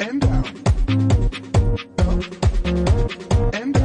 and down, up and down.